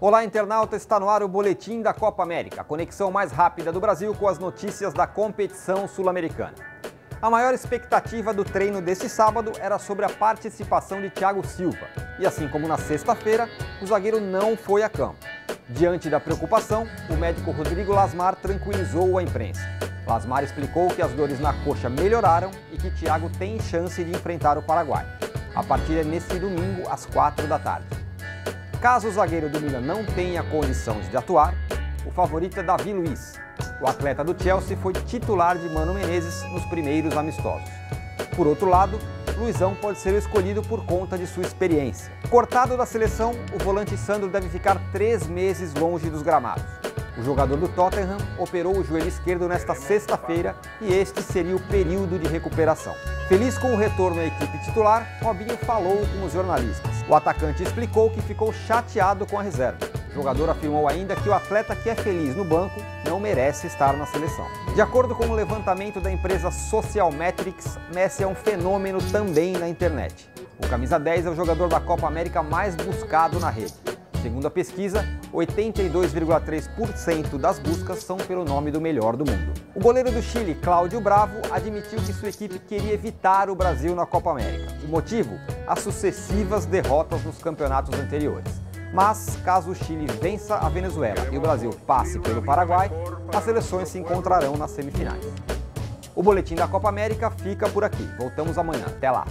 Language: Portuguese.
Olá, internauta, está no ar o boletim da Copa América, a conexão mais rápida do Brasil com as notícias da competição sul-americana. A maior expectativa do treino deste sábado era sobre a participação de Thiago Silva, e assim como na sexta-feira, o zagueiro não foi a campo. Diante da preocupação, o médico Rodrigo Lasmar tranquilizou a imprensa. Lasmar explicou que as dores na coxa melhoraram e que Thiago tem chance de enfrentar o Paraguai. A partida é neste domingo, às quatro da tarde. Caso o zagueiro do Milan não tenha condições de atuar, o favorito é Davi Luiz. O atleta do Chelsea foi titular de Mano Menezes nos primeiros amistosos. Por outro lado, Luizão pode ser escolhido por conta de sua experiência. Cortado da seleção, o volante Sandro deve ficar três meses longe dos gramados. O jogador do Tottenham operou o joelho esquerdo nesta sexta-feira e este seria o período de recuperação. Feliz com o retorno à equipe titular, Robinho falou com os jornalistas. O atacante explicou que ficou chateado com a reserva. O jogador afirmou ainda que o atleta que é feliz no banco não merece estar na seleção. De acordo com o levantamento da empresa Social Metrics, Messi é um fenômeno também na internet. O camisa 10 é o jogador da Copa América mais buscado na rede. Segundo a pesquisa, 82,3% das buscas são pelo nome do melhor do mundo. O goleiro do Chile, Cláudio Bravo, admitiu que sua equipe queria evitar o Brasil na Copa América. O motivo? As sucessivas derrotas nos campeonatos anteriores. Mas, caso o Chile vença a Venezuela e o Brasil passe pelo Paraguai, as seleções se encontrarão nas semifinais. O boletim da Copa América fica por aqui. Voltamos amanhã. Até lá.